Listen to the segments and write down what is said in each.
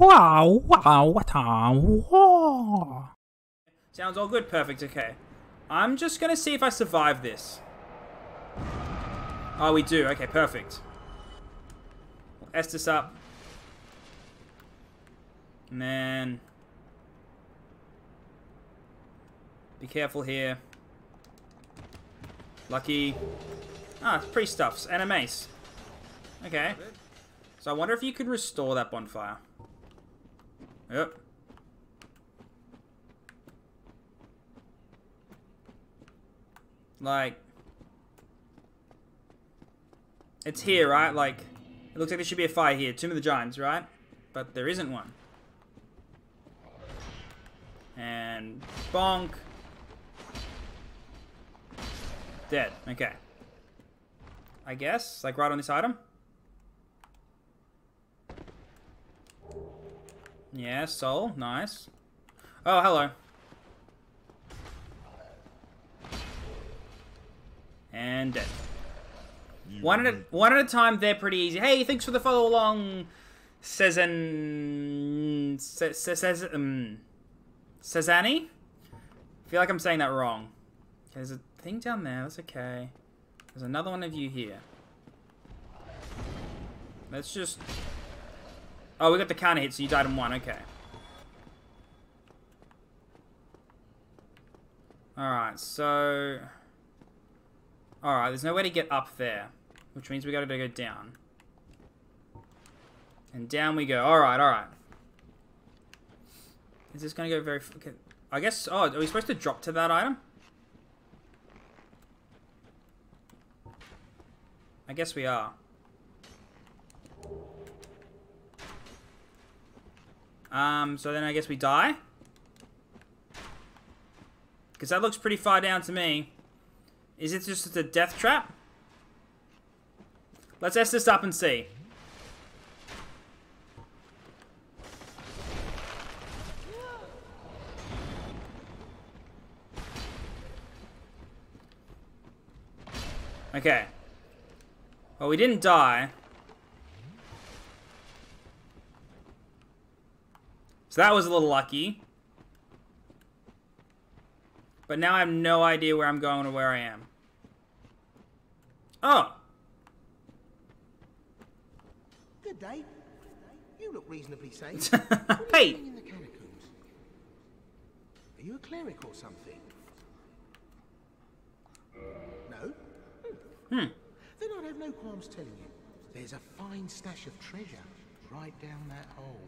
wow, wow, wow, wow. Sounds all good. Perfect. Okay. I'm just gonna see if I survive this. Oh, we do. Okay, perfect. We'll S this up. Then... Be careful here. Lucky. Ah, it's pre-stuffs and a mace. Okay. So I wonder if you could restore that bonfire. Yep. Like... It's here, right? Like, it looks like there should be a fire here. Tomb of the Giants, right? But there isn't one. And bonk. Dead. Okay. I guess, like right on this item. Yeah, soul. Nice. Oh, hello. And dead. One at a, one at a time. They're pretty easy. Hey, thanks for the follow along. Says an says says um Sazani. I feel like I'm saying that wrong. There's a thing down there. That's okay. There's another one of you here. Let's just. Oh, we got the counter hit, so you died in one. Okay. Alright, so... Alright, there's no way to get up there. Which means we gotta go down. And down we go. Alright, alright. Is this gonna go very... Okay. I guess... Oh, are we supposed to drop to that item? I guess we are. Um, so then I guess we die? Because that looks pretty far down to me. Is it just a death trap? Let's S this up and see. Okay. Well, we didn't die. So that was a little lucky. But now I have no idea where I'm going or where I am. Oh! Good day. You look reasonably safe. hey! Are you a cleric or something? No? Hmm. Then I'd have no qualms telling you. There's a fine stash of treasure right down that hole.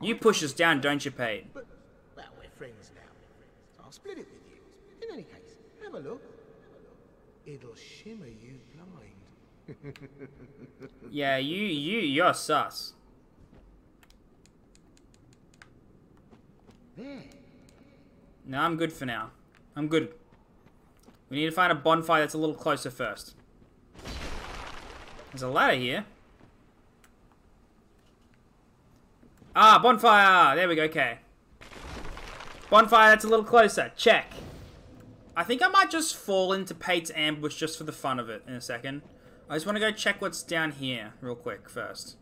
You push us down, don't you, Pate? But, well, we're friends now. So I'll split it with you. In any case, have a look. It'll shimmer you blind. Yeah, you, you, you're sus. There. No, I'm good for now. I'm good. We need to find a bonfire that's a little closer first. There's a ladder here. Ah, bonfire! There we go, okay. Bonfire that's a little closer. Check. I think I might just fall into Pate's ambush just for the fun of it in a second. I just want to go check what's down here real quick first.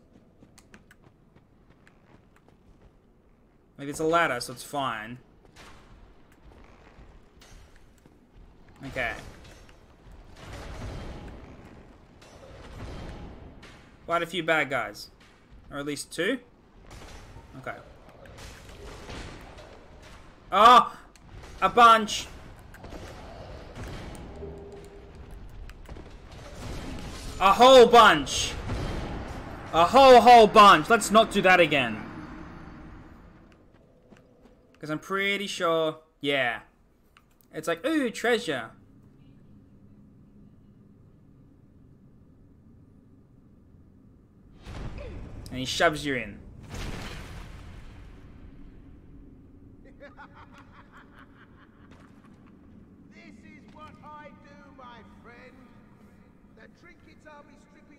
Like, it's a ladder, so it's fine. Okay. Quite a few bad guys. Or at least two? Okay. Oh! A bunch! A whole bunch! A whole, whole bunch! Let's not do that again. Because I'm pretty sure... Yeah. It's like, ooh, treasure. And he shoves you in. This is what I do, my friend. The trinkets I'll be stripping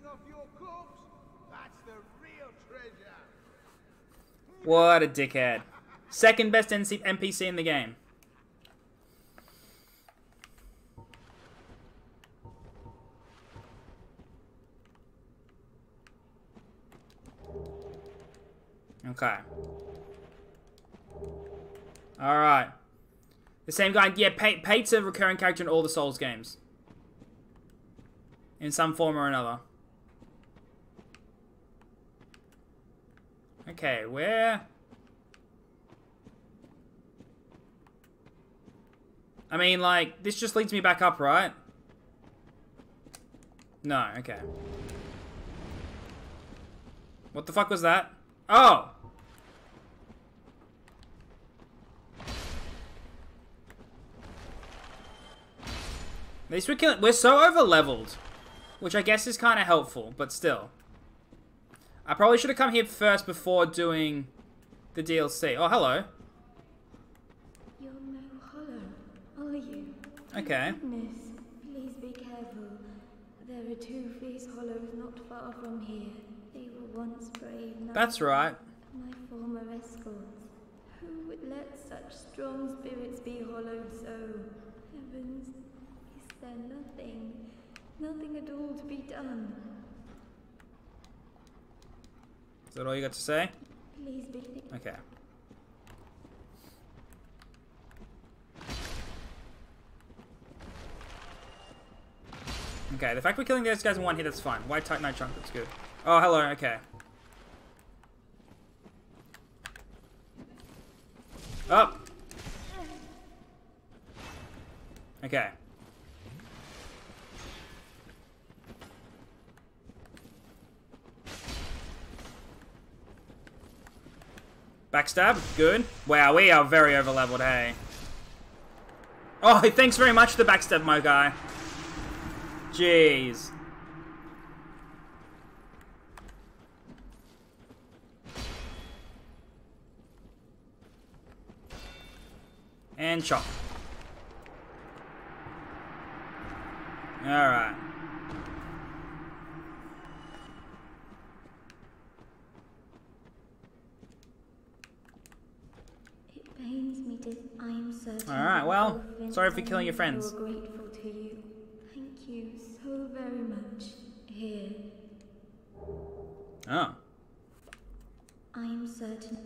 off your corpse, that's the real treasure. What a dickhead. Second best NPC in the game. Okay. Alright. The same guy, yeah, Pate's a recurring character in all the Souls games. In some form or another. Okay, where... I mean, like, this just leads me back up, right? No, okay. What the fuck was that? Oh! At least we're killing- we're so over-leveled. Which I guess is kind of helpful, but still. I probably should have come here first before doing the DLC. Oh, hello. You're no hollow, are you? Okay. Goodness, please be careful. There are two fierce hollows not far from here. They were once brave. knights, That's right. My former escorts. Who would let such strong spirits be hollowed so? Heavens, is there nothing, nothing at all to be done? Is that all you got to say? Please be. Okay. Okay, the fact we're killing those guys in one hit, that's fine. White Titanite chunk, that's good. Oh, hello, okay. Up! Okay. Backstab, good. Wow, we are very over leveled, hey. Oh, thanks very much for the backstab, my guy. Jeez. And chop. Alright. All right, well, sorry for killing your friends. are grateful to you. Thank you so very much. Here, Oh. I am certain.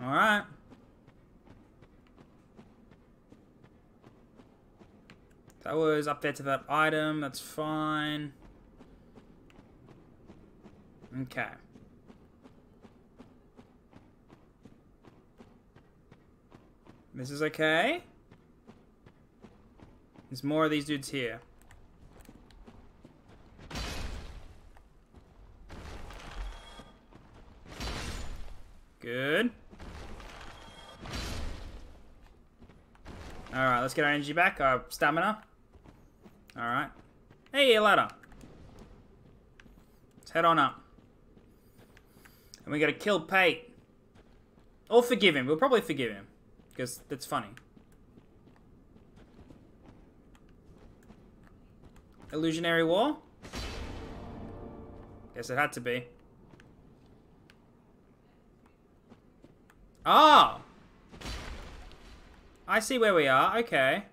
Alright. That was up there to that item, that's fine. Okay. This is okay. There's more of these dudes here. Good. Alright, let's get our energy back, our stamina. Alright. Hey, ladder. Let's head on up. And we gotta kill Pate. Or forgive him. We'll probably forgive him. Because that's funny. Illusionary Wall? Guess it had to be. Oh! I see where we are. Okay.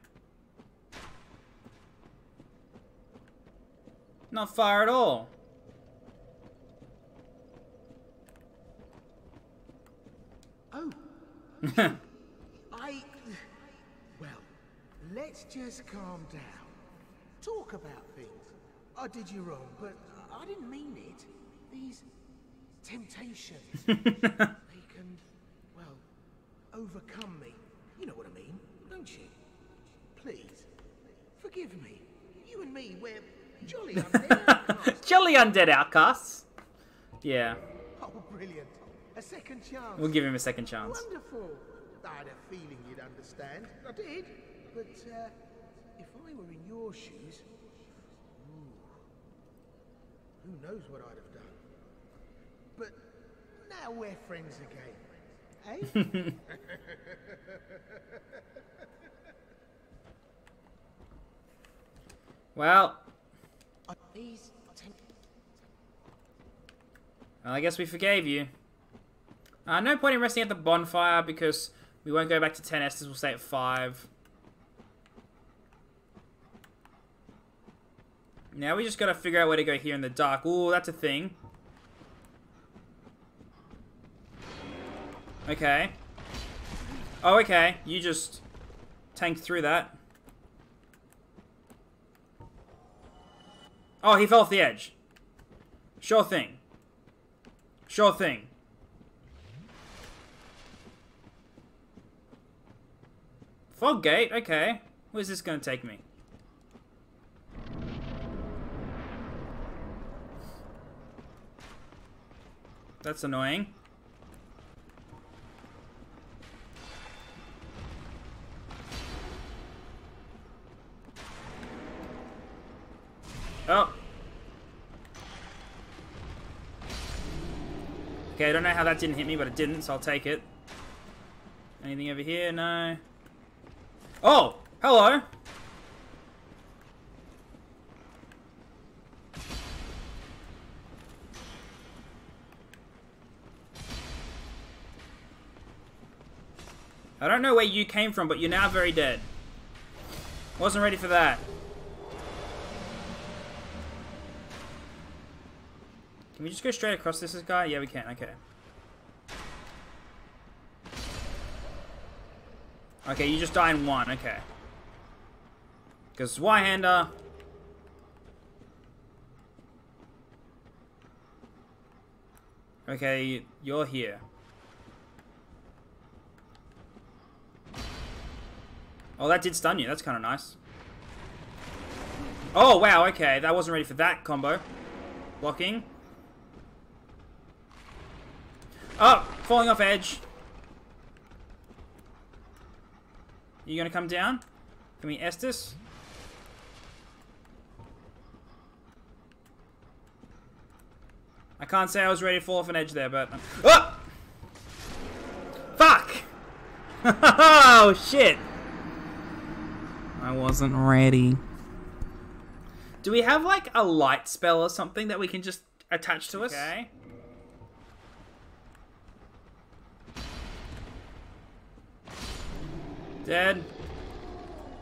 Not far at all. Oh, I. Well, let's just calm down. Talk about things. I did you wrong, but I didn't mean it. These temptations, they can, well, overcome me. You know what I mean, don't you? Please, forgive me. You and me, we're jolly undead. Jolly undead outcasts. Yeah, oh, brilliant. A second chance. we'll give him a second chance. Wonderful. I had a feeling you'd understand. I did. But uh, if I were in your shoes, ooh, who knows what I'd have done. But now we're friends again. Eh? Well, Are these temp- well, I guess we forgave you. Uh, no point in resting at the bonfire because we won't go back to 10 Estus. We'll stay at 5. Now we just gotta figure out where to go here in the dark. Ooh, that's a thing. Okay. Oh, okay. You just tanked through that. Oh, he fell off the edge. Sure thing. Sure thing. Fog gate, okay. Where's this gonna take me? That's annoying. Oh. Okay, I don't know how that didn't hit me, but it didn't, so I'll take it. Anything over here? No. Oh! Hello! I don't know where you came from, but you're now very dead. Wasn't ready for that. Can we just go straight across this guy? Yeah, we can. Okay. Okay, you just die in one. Okay. Because Zweihander... Okay, you're here. Oh, that did stun you. That's kind of nice. Oh, wow, okay. That wasn't ready for that combo. Blocking. Oh, falling off edge. You gonna come down? Can we Estus? I can't say I was ready to fall off an edge there, but... Uh, oh! Fuck! oh, shit! I wasn't ready. Do we have, like, a light spell or something that we can just attach to us? Okay. Dead.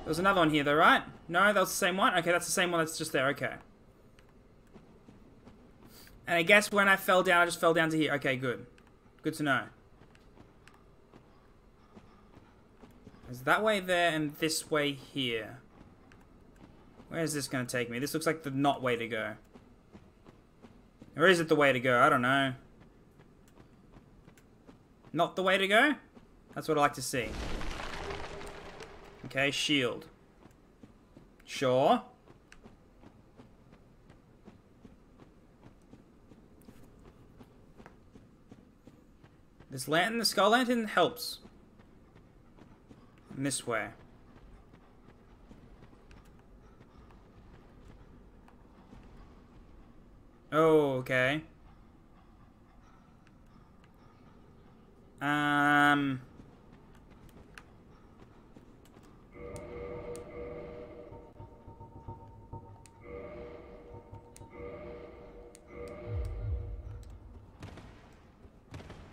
There's another one here though, right? No, that was the same one? Okay, that's the same one that's just there, okay. And I guess when I fell down, I just fell down to here. Okay, good. Good to know. Is that way there and this way here? Where is this going to take me? This looks like the not way to go. Or is it the way to go? I don't know. Not the way to go? That's what I like to see. Okay, shield. Sure. This lantern, the skull lantern helps. This way. Oh, okay. Um...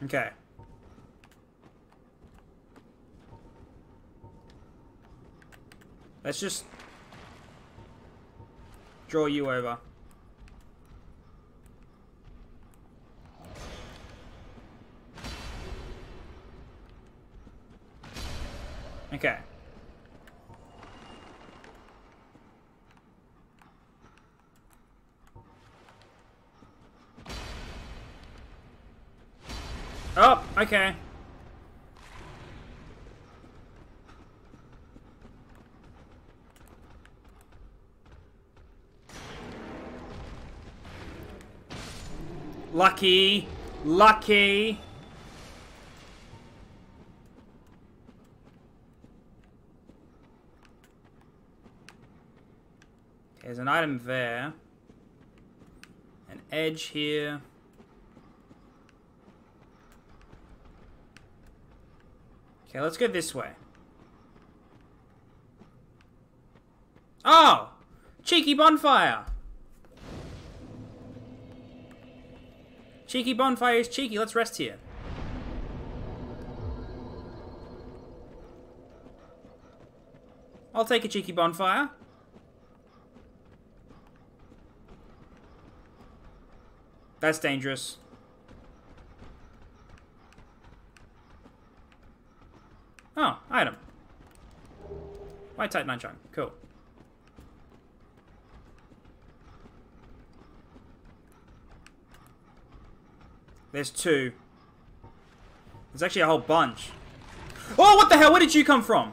Okay. Let's just draw you over. Okay. Oh, okay. Lucky. Lucky. There's an item there. An edge here. Okay, let's go this way. Oh! Cheeky bonfire! Cheeky bonfire is cheeky. Let's rest here. I'll take a cheeky bonfire. That's dangerous. Oh, item. White Titanite chunk. Cool. There's two. There's actually a whole bunch. Oh, what the hell? Where did you come from?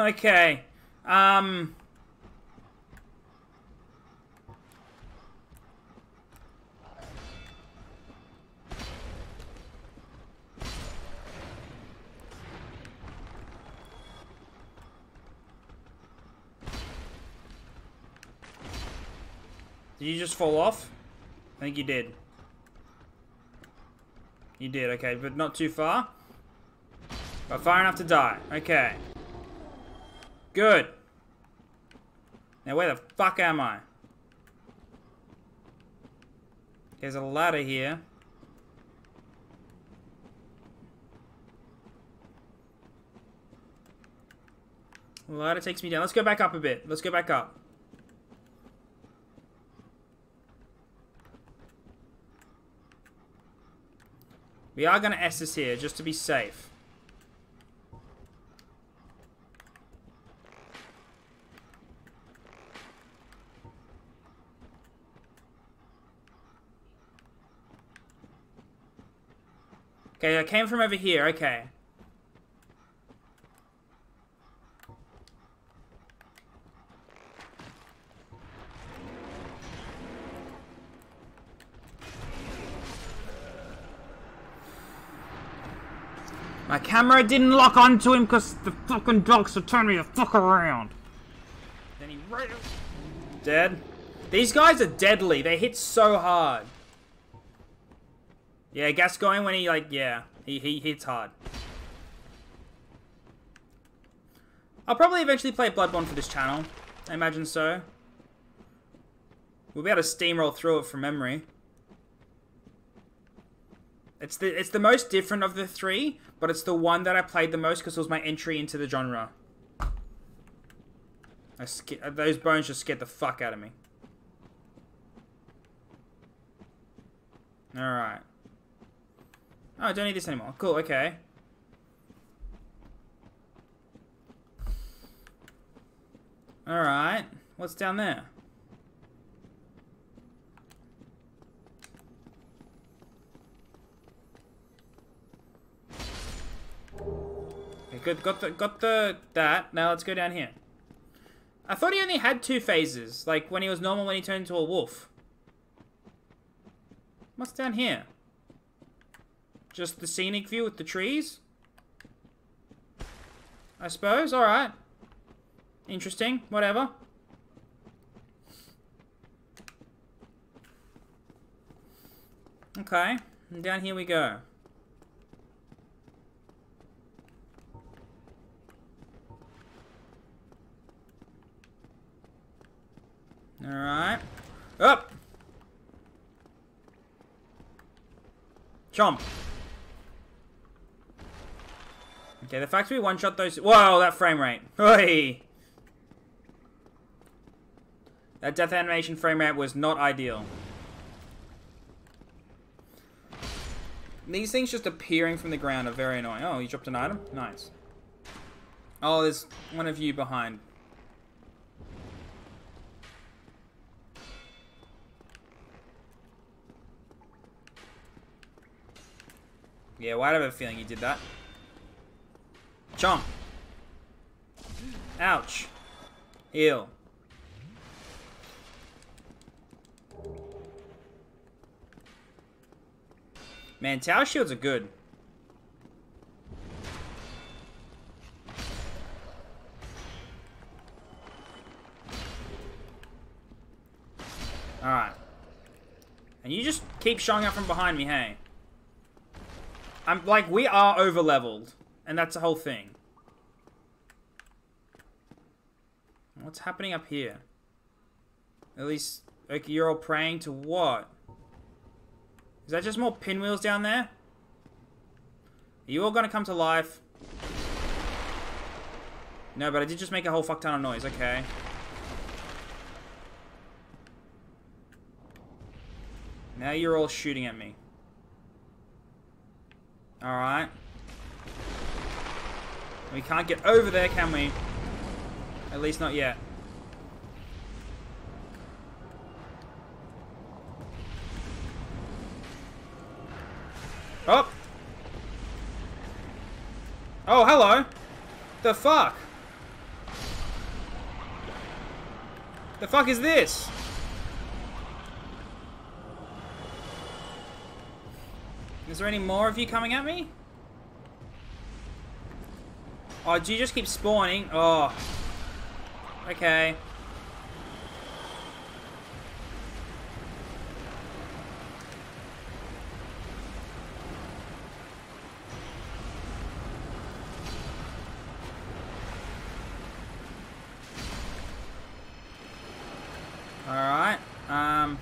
Okay. Um. Did you just fall off? I think you did. You did, okay, but not too far. But far enough to die. Okay. Good. Now where the fuck am I? There's a ladder here. The ladder takes me down. Let's go back up a bit. Let's go back up. We are going to S this here, just to be safe. Okay, I came from over here. Okay. My camera didn't lock onto him because the fucking dogs are turning me the fuck around. Then he right Dead. These guys are deadly. They hit so hard. Yeah, Gascoigne when he like yeah, he he hits hard. I'll probably eventually play Bloodborne for this channel. I imagine so. We'll be able to steamroll through it from memory. It's the it's the most different of the three, but it's the one that I played the most because it was my entry into the genre. I uh, those bones just scared the fuck out of me. Alright. Oh, I don't need this anymore. Cool, okay. Alright. What's down there? Okay, good. Got the got the that. Now let's go down here. I thought he only had two phases, like when he was normal when he turned into a wolf. What's down here? Just the scenic view with the trees? I suppose, alright. Interesting, whatever. Okay, and down here we go. Alright. Up! Chomp! Okay, the fact we one-shot those... Whoa, that frame rate. Oi! That death animation frame rate was not ideal. These things just appearing from the ground are very annoying. Oh, you dropped an item? Nice. Oh, there's one of you behind. Yeah, do I have a feeling you did that? Chomp. Ouch. Heal. Man, tower shields are good. Alright. And you just keep showing up from behind me, hey? I'm like, we are over leveled. And that's the whole thing. What's happening up here? At least, okay, you're all praying to what? Is that just more pinwheels down there? Are you all gonna come to life? No, but I did just make a whole fuck ton of noise, okay. Now you're all shooting at me. Alright. We can't get over there, can we? At least not yet. Oh! Oh, hello! The fuck? The fuck is this? Is there any more of you coming at me? Oh, do you just keep spawning? Oh. Okay. Alright. Um...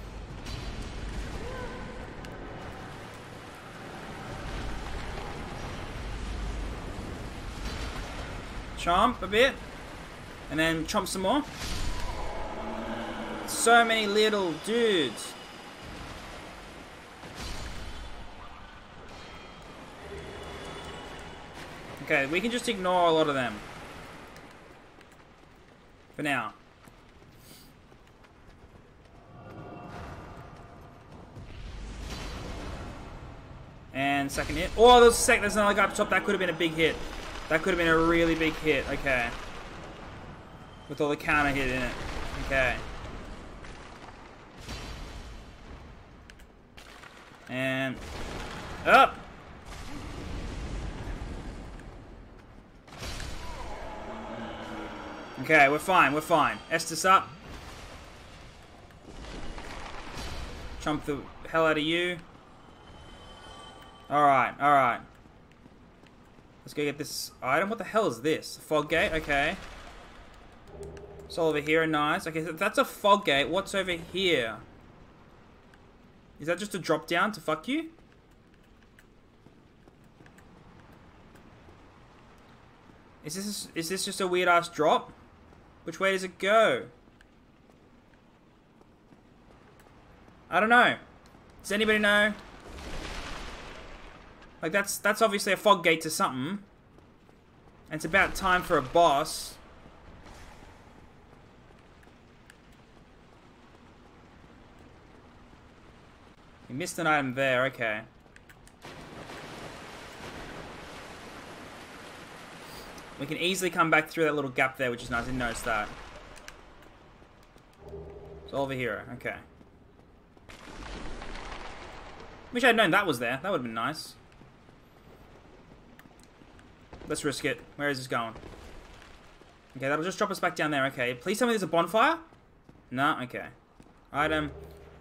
Chomp a bit. And then chomp some more. So many little dudes. Okay, we can just ignore a lot of them. For now. And second hit. Oh, there's a sec. There's another guy up top. That could have been a big hit. That could have been a really big hit. Okay. With all the counter hit in it. Okay. And... Up! Okay, we're fine, we're fine. Estus up. Chomp the hell out of you. Alright, alright. Let's go get this item. What the hell is this? Fog gate? Okay. It's all over here. Nice. Okay, so that's a fog gate. What's over here? Is that just a drop down to fuck you? Is this is this just a weird ass drop? Which way does it go? I don't know. Does anybody know? Like that's that's obviously a fog gate to something. And it's about time for a boss. You missed an item there, okay. We can easily come back through that little gap there, which is nice. I didn't notice that. It's over here, okay. Wish I'd known that was there. That would have been nice. Let's risk it. Where is this going? Okay, that'll just drop us back down there. Okay, please tell me there's a bonfire? No? Okay. Item.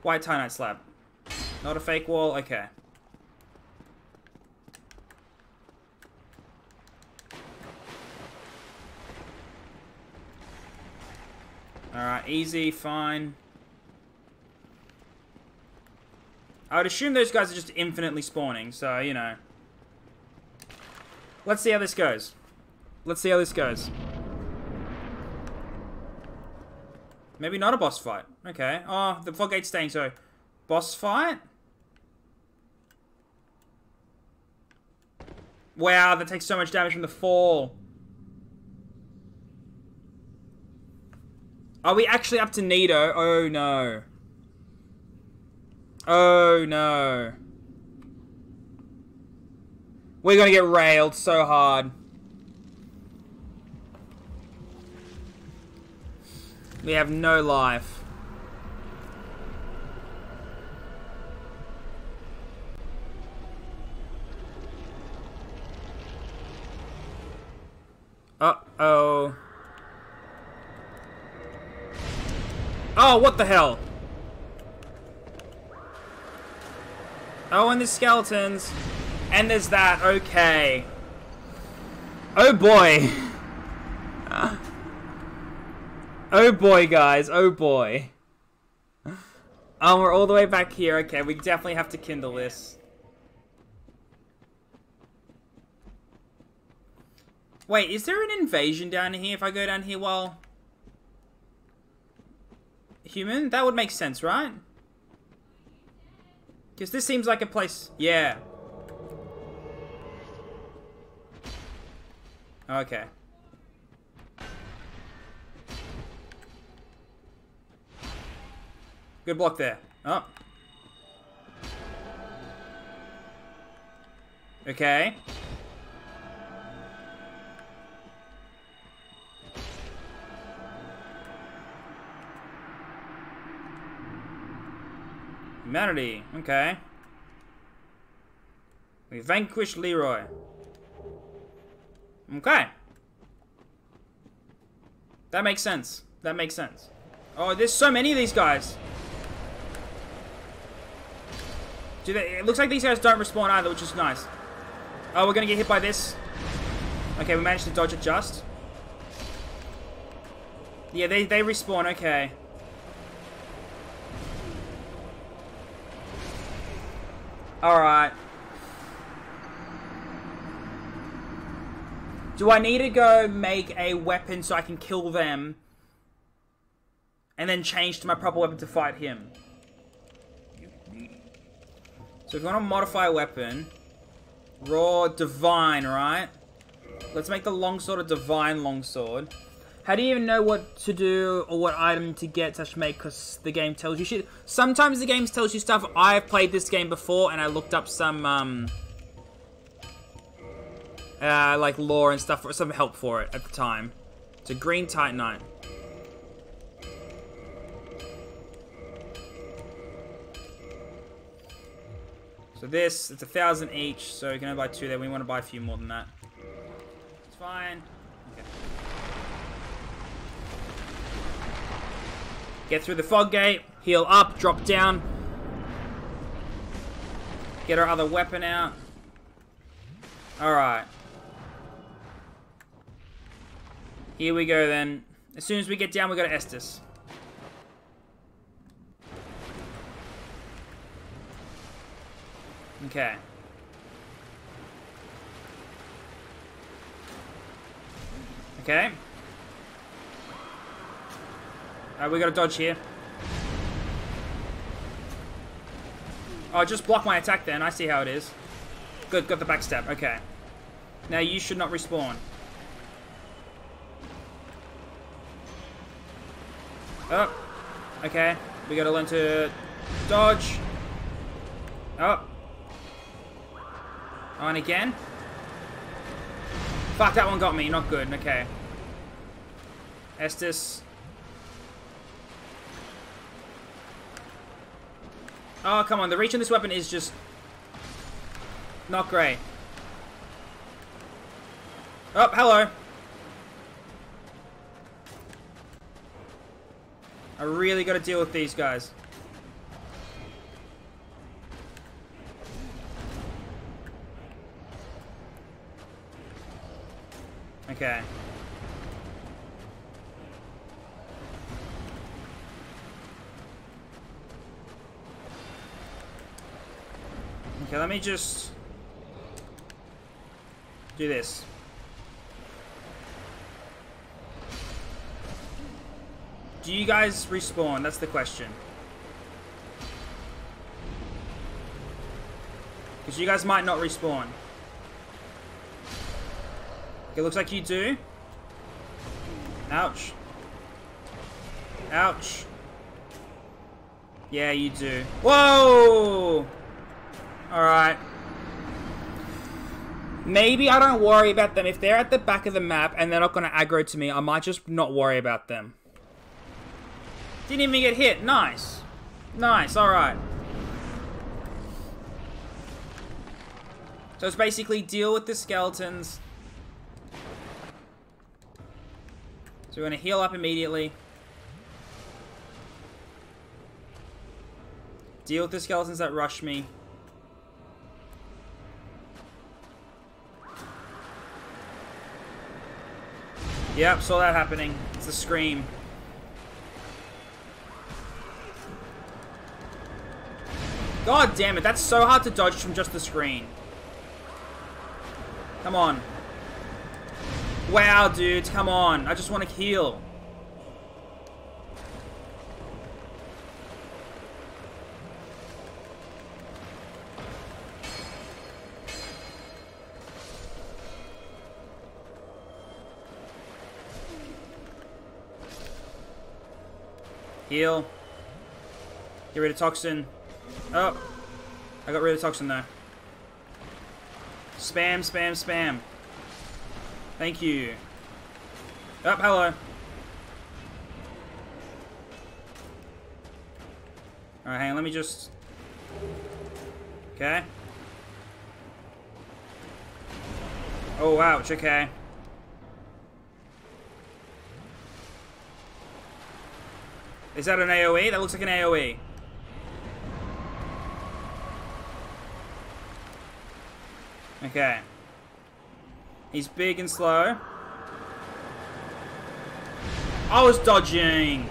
White Titanite slab. Not a fake wall? Okay. Alright, easy, fine. I would assume those guys are just infinitely spawning, so, you know. Let's see how this goes. Let's see how this goes. Maybe not a boss fight. Okay. Oh, the floodgate's staying, so... Boss fight? Wow, that takes so much damage from the fall. Are we actually up to Nito? Oh, no. Oh, no. We're gonna get railed so hard. We have no life. Uh-oh. Oh, what the hell? Oh, and there's skeletons. And there's that. Okay. Oh boy. oh boy, guys. Oh boy. Oh, we're all the way back here. Okay, we definitely have to kindle this. Wait, is there an invasion down here if I go down here while... Human? That would make sense, right? Because this seems like a place... Yeah. Okay. Good block there. Oh. Okay. Humanity. Okay. We vanquished Leeroy. Okay. That makes sense. That makes sense. Oh, there's so many of these guys. Do they, it looks like these guys don't respawn either, which is nice. Oh, we're gonna get hit by this. Okay, we managed to dodge it just. Yeah, they, they respawn, okay. Alright. Do I need to go make a weapon so I can kill them? And then change to my proper weapon to fight him? So if you want to modify a weapon... Raw Divine, right? Let's make the longsword a Divine longsword. How do you even know what to do or what item to get to make because the game tells you shit? Sometimes the game tells you stuff. I've played this game before and I looked up some, um... Uh, like lore and stuff, for some help for it at the time. It's a green Titanite. So this, it's a thousand each, so you can only buy two there. We want to buy a few more than that. It's fine. Okay. Get through the fog gate, heal up, drop down. Get our other weapon out. Alright. Here we go then. As soon as we get down, we go to Estus. Okay. Okay. Alright, we gotta dodge here. Oh, just block my attack then. I see how it is. Good, got the backstab. Okay. Now you should not respawn. Oh. Okay. We gotta learn to dodge. Oh. On again. Fuck, that one got me. Not good. Okay. Estus. Oh, come on. The reach on this weapon is just... Not great. Oh, hello. Really got to deal with these guys. Okay. Okay, let me just do this. Do you guys respawn? That's the question. Because you guys might not respawn. It looks like you do. Ouch. Ouch. Yeah, you do. Whoa! Alright. Maybe I don't worry about them. If they're at the back of the map and they're not going to aggro to me, I might just not worry about them. Didn't even get hit. Nice. Nice, alright. So it's basically deal with the skeletons. So we're going to heal up immediately. Deal with the skeletons that rush me. Yep, saw that happening. It's a scream. God damn it, that's so hard to dodge from just the screen. Come on. Wow, dude, come on. I just want to heal. Heal. Get rid of toxin. Oh. I got rid of toxin though. Spam, spam, spam. Thank you. Oh, hello. Alright, hang on, let me just... Okay. Oh, ouch, okay. Is that an AoE? That looks like an AoE. Okay. He's big and slow. I was dodging.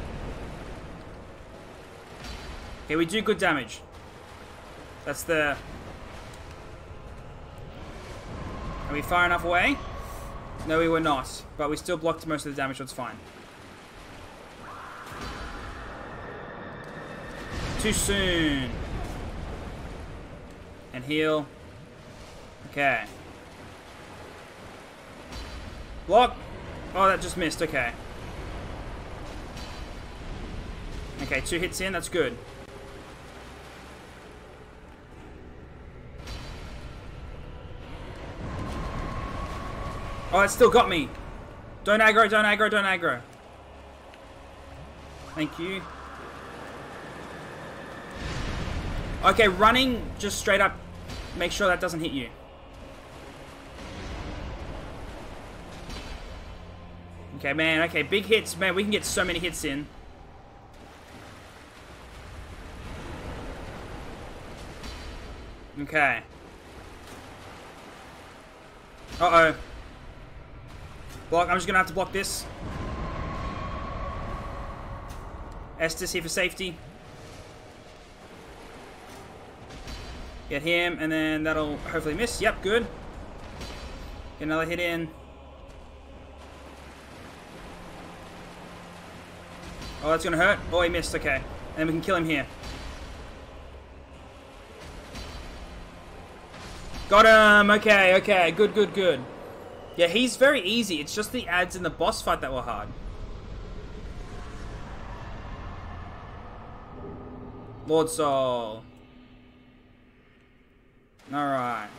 Okay, we do good damage. That's the... Are we far enough away? No, we were not. But we still blocked most of the damage, so it's fine. Too soon. And heal. Okay. Block. Oh, that just missed. Okay. Okay, two hits in. That's good. Oh, it still got me. Don't aggro, don't aggro, don't aggro. Thank you. Okay, running just straight up. Make sure that doesn't hit you. Okay, man. Okay, big hits. Man, we can get so many hits in. Okay. Uh-oh. Block. I'm just gonna have to block this. Estus here for safety. Get him, and then that'll hopefully miss. Yep, good. Get another hit in. Oh, that's gonna hurt. Oh, he missed. Okay. And then we can kill him here. Got him! Okay, okay. Good, good, good. Yeah, he's very easy. It's just the ads in the boss fight that were hard. Lord Soul. Alright.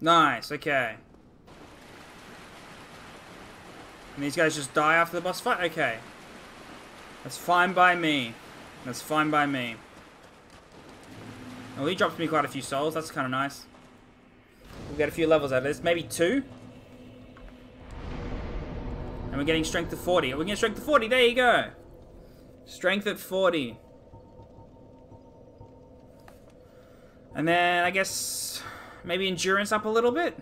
Nice, okay. And these guys just die after the boss fight? Okay. That's fine by me. That's fine by me. Well, he dropped me quite a few souls. That's kind of nice. We'll get a few levels out of this. Maybe two. And we're getting strength of 40. We're getting strength of 40. There you go. Strength at 40. And then, I guess, maybe endurance up a little bit.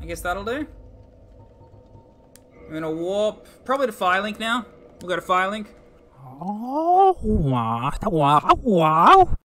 I guess that'll do. I'm gonna warp, probably to Firelink now. We'll go to Firelink. Oh, wow, wow, wow.